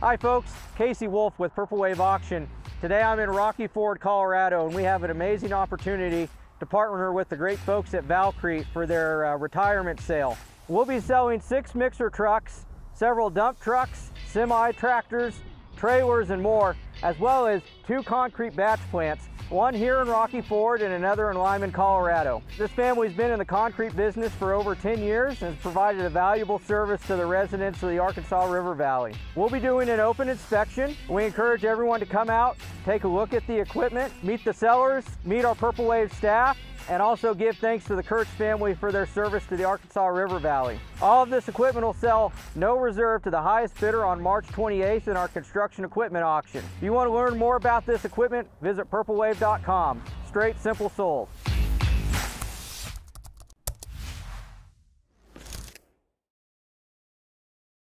Hi folks, Casey Wolf with Purple Wave Auction. Today I'm in Rocky Ford, Colorado, and we have an amazing opportunity to partner with the great folks at Valcrete for their uh, retirement sale. We'll be selling six mixer trucks, several dump trucks, semi-tractors, trailers, and more, as well as two concrete batch plants one here in Rocky Ford and another in Lyman, Colorado. This family's been in the concrete business for over 10 years and has provided a valuable service to the residents of the Arkansas River Valley. We'll be doing an open inspection. We encourage everyone to come out, take a look at the equipment, meet the sellers, meet our Purple Wave staff, and also give thanks to the Kurtz family for their service to the Arkansas River Valley. All of this equipment will sell no reserve to the highest bidder on March 28th in our construction equipment auction. If you want to learn more about this equipment, visit purplewave.com. Straight, simple sold.